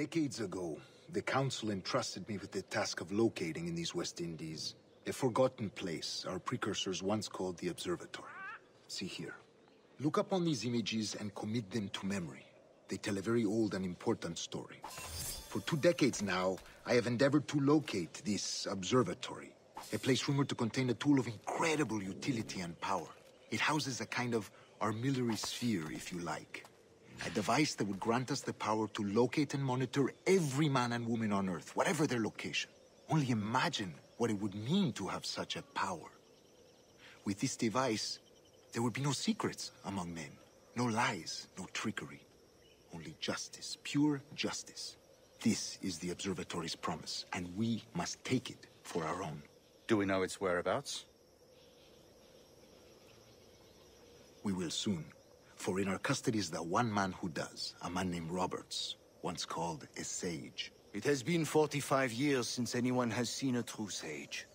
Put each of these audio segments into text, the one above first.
Decades ago, the Council entrusted me with the task of locating in these West Indies a forgotten place our precursors once called the Observatory. See here. Look up on these images and commit them to memory. They tell a very old and important story. For two decades now, I have endeavored to locate this observatory, a place rumored to contain a tool of incredible utility and power. It houses a kind of armillary sphere, if you like. A device that would grant us the power to locate and monitor every man and woman on Earth, whatever their location. Only imagine what it would mean to have such a power. With this device, there would be no secrets among men, no lies, no trickery. Only justice, pure justice. This is the Observatory's promise, and we must take it for our own. Do we know its whereabouts? We will soon. For in our custody is the one man who does, a man named Roberts, once called a sage. It has been 45 years since anyone has seen a true sage.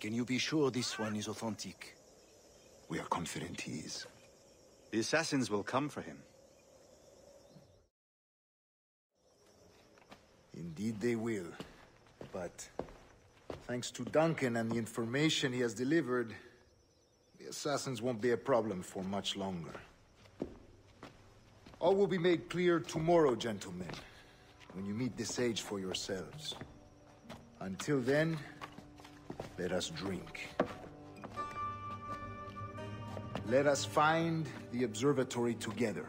Can you be sure this one is authentic? We are confident he is. The assassins will come for him. Indeed they will. But thanks to Duncan and the information he has delivered, the assassins won't be a problem for much longer. All will be made clear tomorrow, gentlemen, when you meet the sage for yourselves. Until then, let us drink. Let us find the observatory together.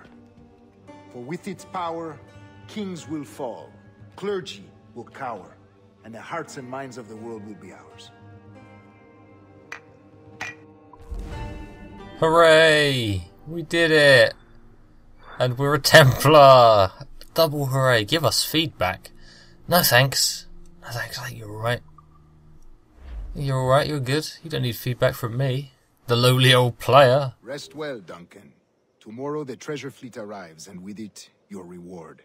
For with its power, kings will fall, clergy will cower, and the hearts and minds of the world will be ours. Hooray! We did it! And we're a Templar! Double hooray, give us feedback. No thanks. No thanks, I think you're alright. You're alright, you're good. You don't need feedback from me. The lowly old player. Rest well, Duncan. Tomorrow the treasure fleet arrives, and with it, your reward.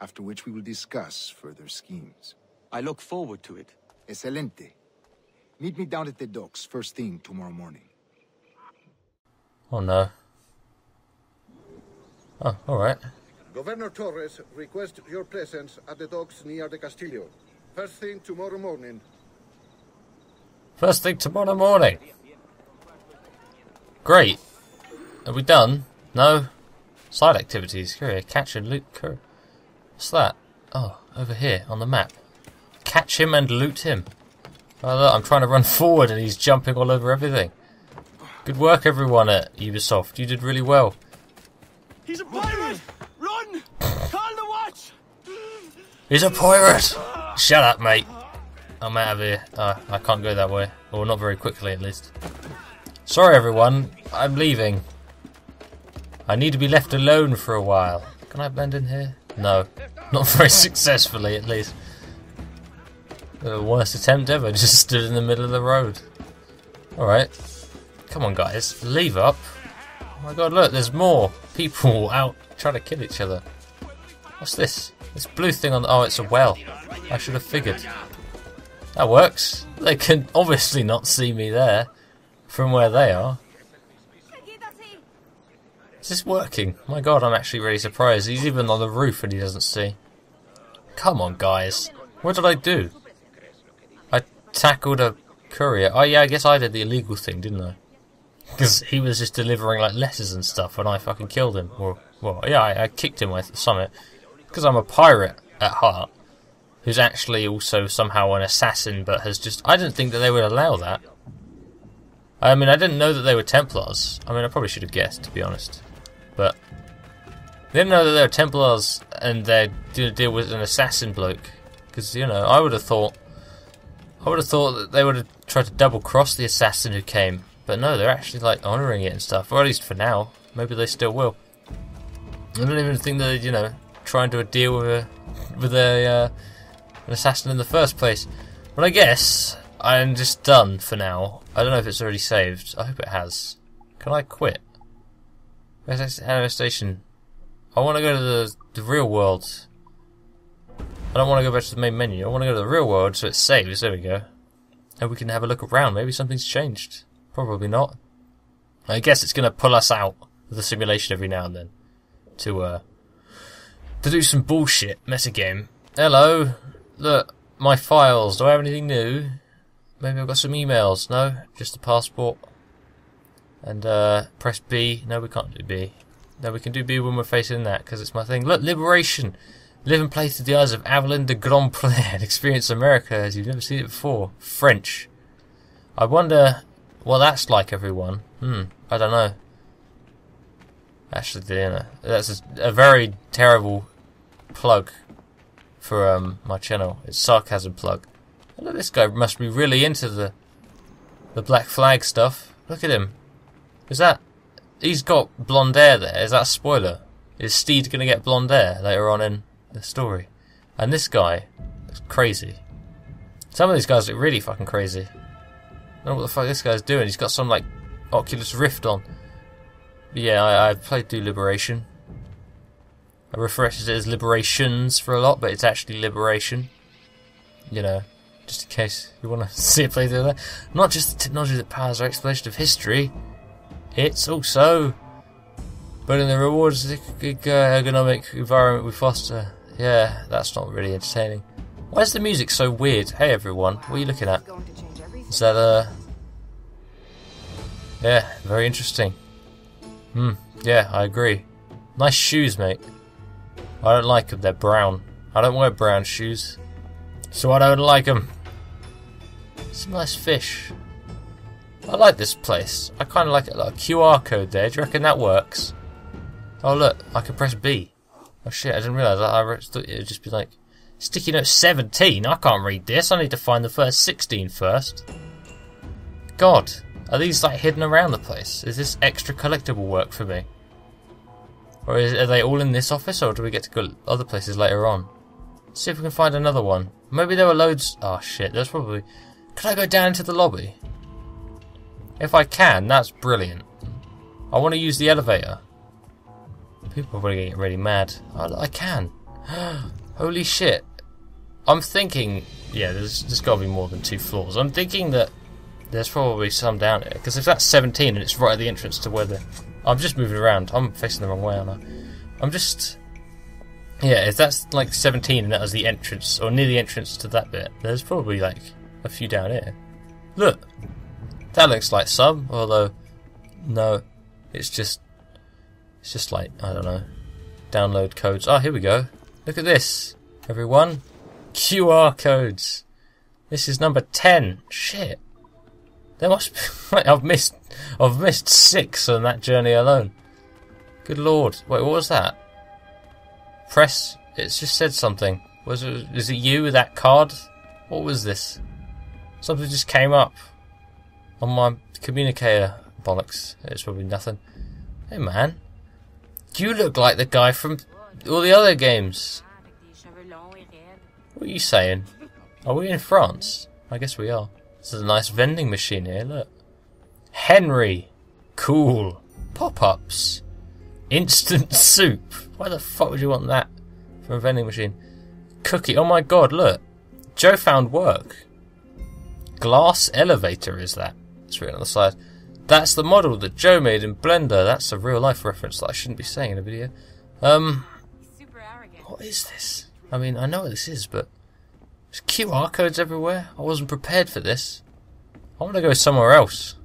After which we will discuss further schemes. I look forward to it. Excelente. Meet me down at the docks first thing tomorrow morning. Oh no. Ah, oh, alright. Governor Torres requests your presence at the docks near the Castillo. First thing tomorrow morning. First thing tomorrow morning. Great. Are we done? No? Side activities. Here, catch and loot. What's that? Oh, over here on the map. Catch him and loot him. Oh look, I'm trying to run forward and he's jumping all over everything. Good work everyone at Ubisoft. You did really well. He's a pirate! Run! Call the watch! He's a pirate! Shut up, mate. I'm out of here. Uh, I can't go that way. Or not very quickly, at least. Sorry, everyone. I'm leaving. I need to be left alone for a while. Can I blend in here? No. Not very successfully, at least. The worst attempt ever. Just stood in the middle of the road. Alright. Come on, guys. Leave up. Oh my god, look, there's more people out trying to kill each other. What's this? This blue thing on the... Oh, it's a well. I should have figured. That works. They can obviously not see me there from where they are. Is this working? My god, I'm actually really surprised. He's even on the roof and he doesn't see. Come on, guys. What did I do? I tackled a courier. Oh, yeah, I guess I did the illegal thing, didn't I? Because he was just delivering, like, letters and stuff and I fucking killed him. Well, yeah, I, I kicked him with summit. Because I'm a pirate at heart. Who's actually also somehow an assassin, but has just... I didn't think that they would allow that. I mean, I didn't know that they were Templars. I mean, I probably should have guessed, to be honest. But I didn't know that they were Templars and they're doing a deal with an assassin bloke. Because, you know, I would have thought... I would have thought that they would have tried to double cross the assassin who came. But no, they're actually, like, honouring it and stuff. Or at least for now. Maybe they still will. I don't even think they're, you know, trying to deal with a, with a, uh, an assassin in the first place. But I guess I'm just done for now. I don't know if it's already saved. I hope it has. Can I quit? Where's Animus Station? I want to go to the, the real world. I don't want to go back to the main menu. I want to go to the real world so it saves. There we go. And we can have a look around. Maybe something's changed. Probably not. I guess it's going to pull us out of the simulation every now and then. To, uh, to do some bullshit metagame. hello. Look, my files. Do I have anything new? Maybe I've got some emails. No, just the passport. And uh, press B. No, we can't do B. No, we can do B when we're facing that because it's my thing. Look, liberation. Live and play through the eyes of Aveline de Grandpré and experience America as you've never seen it before. French. I wonder what that's like, everyone. Hmm, I don't know. Actually, know, that's a, a very terrible plug for um, my channel. It's sarcasm plug. Look, this guy must be really into the the black flag stuff. Look at him. Is that? He's got blonde hair there. Is that a spoiler? Is Steed gonna get blonde hair later on in the story? And this guy is crazy. Some of these guys look really fucking crazy. I don't know what the fuck this guy's doing. He's got some like Oculus Rift on. But yeah, I, I played through Liberation. I to it as Liberations for a lot, but it's actually Liberation. You know, just in case you want to see a playthrough there. Not just the technology that powers our exploration of history, it's also building the rewards, the ergonomic environment we foster. Yeah, that's not really entertaining. Why is the music so weird? Hey everyone, what are you looking at? Is that uh Yeah, very interesting. Hmm, yeah, I agree. Nice shoes, mate. I don't like them, they're brown. I don't wear brown shoes. So I don't like them. Some nice fish. I like this place. I kind of like it. Like a QR code there. Do you reckon that works? Oh look, I can press B. Oh shit, I didn't realise. I, I thought it would just be like sticky note 17. I can't read this. I need to find the first 16 first. God, are these like hidden around the place? Is this extra collectible work for me? Or is, are they all in this office, or do we get to go other places later on? Let's see if we can find another one. Maybe there were loads. Oh shit, there's probably. Can I go down into the lobby? If I can, that's brilliant. I want to use the elevator. People are probably getting really mad. Oh, I, I can. Holy shit. I'm thinking, yeah, there's, there's got to be more than two floors. I'm thinking that there's probably some down here. Because if that's 17 and it's right at the entrance to where the... I'm just moving around. I'm facing the wrong way, aren't I? I'm just... Yeah, if that's like 17 and that was the entrance, or near the entrance to that bit, there's probably like a few down here. Look! That looks like some, although... No, it's just... It's just like, I don't know. Download codes. Oh, here we go. Look at this, everyone. QR codes. This is number 10. Shit. There must be. I've missed. I've missed six on that journey alone. Good lord. Wait, what was that? Press. It's just said something. Was it? Is it you with that card? What was this? Something just came up on my communicator. Bollocks. It's probably nothing. Hey man, you look like the guy from all the other games. What are you saying? Are we in France? I guess we are. This is a nice vending machine here, look. Henry! Cool. Pop-ups. Instant soup. Why the fuck would you want that from a vending machine? Cookie. Oh my god, look. Joe found work. Glass elevator is that. It's written on the side. That's the model that Joe made in Blender. That's a real life reference that I shouldn't be saying in a video. Um, what is this? I mean, I know what this is, but there's QR codes everywhere. I wasn't prepared for this. I want to go somewhere else.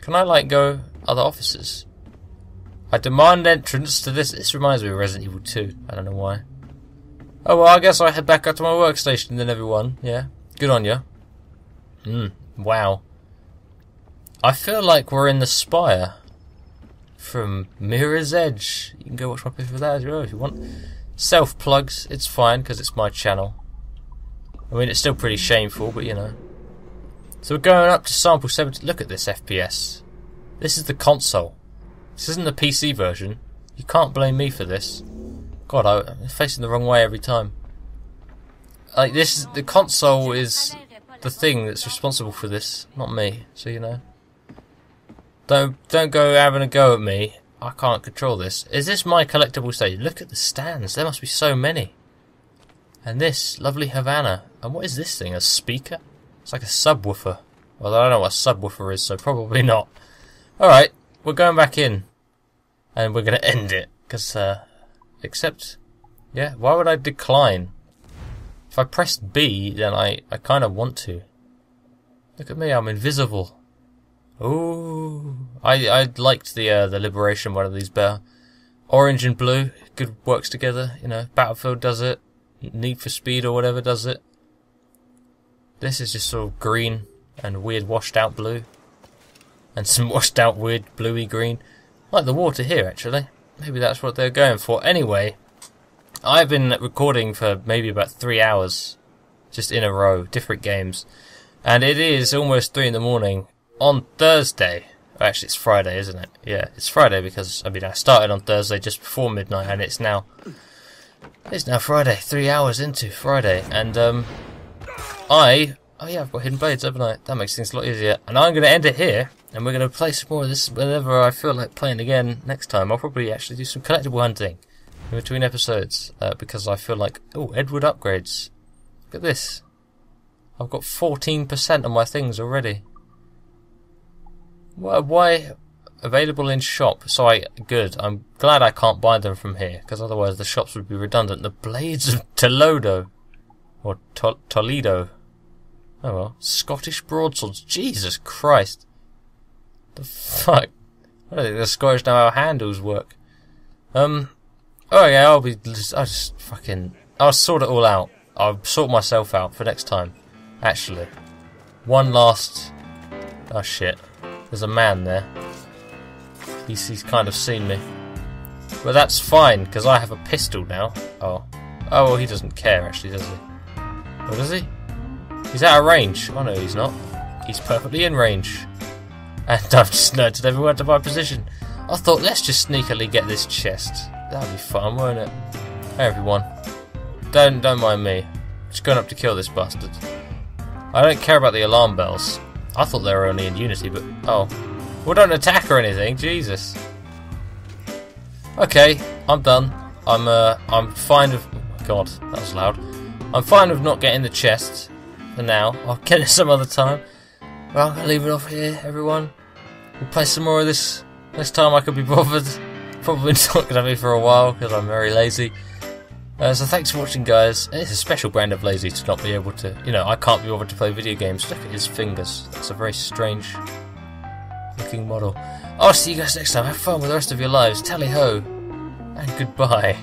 Can I, like, go other offices? I demand entrance to this. This reminds me of Resident Evil 2. I don't know why. Oh, well, I guess I head back up to my workstation then, everyone. Yeah. Good on you. Hmm. Wow. I feel like we're in the Spire from Mirror's Edge. You can go watch my picture for that as well if you want. Self plugs, it's fine because it's my channel. I mean, it's still pretty shameful, but you know. So we're going up to sample 70. Look at this FPS. This is the console. This isn't the PC version. You can't blame me for this. God, I'm facing the wrong way every time. Like this, is the console is the thing that's responsible for this, not me. So you know. Don't don't go having a go at me. I can't control this. Is this my collectible stage? Look at the stands. There must be so many. And this lovely Havana. And what is this thing? A speaker? It's like a subwoofer. Well, I don't know what a subwoofer is, so probably not. Alright, we're going back in. And we're going to end it. Because, uh, except, yeah, why would I decline? If I press B, then I, I kind of want to. Look at me, I'm invisible. Ooh, I I liked the uh, the Liberation one of these better. Orange and blue, good works together. You know, Battlefield does it. Need for Speed or whatever does it. This is just sort of green and weird washed out blue. And some washed out weird bluey green. Like the water here actually. Maybe that's what they're going for. Anyway, I've been recording for maybe about three hours. Just in a row, different games. And it is almost three in the morning on Thursday. Actually, it's Friday, isn't it? Yeah, it's Friday because, I mean, I started on Thursday just before midnight and it's now it's now Friday, three hours into Friday, and um, I oh yeah, I've got hidden blades, haven't I? That makes things a lot easier. And I'm going to end it here, and we're going to play some more of this whenever I feel like playing again next time. I'll probably actually do some collectible hunting in between episodes uh, because I feel like oh Edward upgrades. Look at this. I've got 14% of my things already. Why? Why? Available in shop. So I good. I'm glad I can't buy them from here because otherwise the shops would be redundant. The blades of Toledo or to- Toledo. Oh well, Scottish broadswords. Jesus Christ! The fuck? I don't think the Scottish know how handles work. Um. Oh yeah, I'll be. Just, I'll just fucking. I'll sort it all out. I'll sort myself out for next time. Actually, one last. Oh shit! There's a man there. He's, he's kind of seen me. But that's fine, because I have a pistol now. Oh. Oh, well, he doesn't care, actually, does he? Or does he? He's out of range. Oh, no, he's not. He's perfectly in range. And I've just noted everyone to my position. I thought, let's just sneakily get this chest. That'd be fun, won't it? Hey, everyone. Don't, don't mind me. Just going up to kill this bastard. I don't care about the alarm bells. I thought they were only in Unity, but... Oh. Well, don't attack or anything, Jesus. Okay, I'm done. I'm uh, I'm fine with. Oh God, that was loud. I'm fine with not getting the chest for now. I'll get it some other time. Well, I'm gonna leave it off here, everyone. We'll play some more of this next time I could be bothered. Probably not gonna be for a while because I'm very lazy. Uh, so thanks for watching, guys. It's a special brand of lazy to not be able to. You know, I can't be bothered to play video games. Look at his fingers. That's a very strange looking model. I'll see you guys next time. Have fun with the rest of your lives. Tally ho, and goodbye.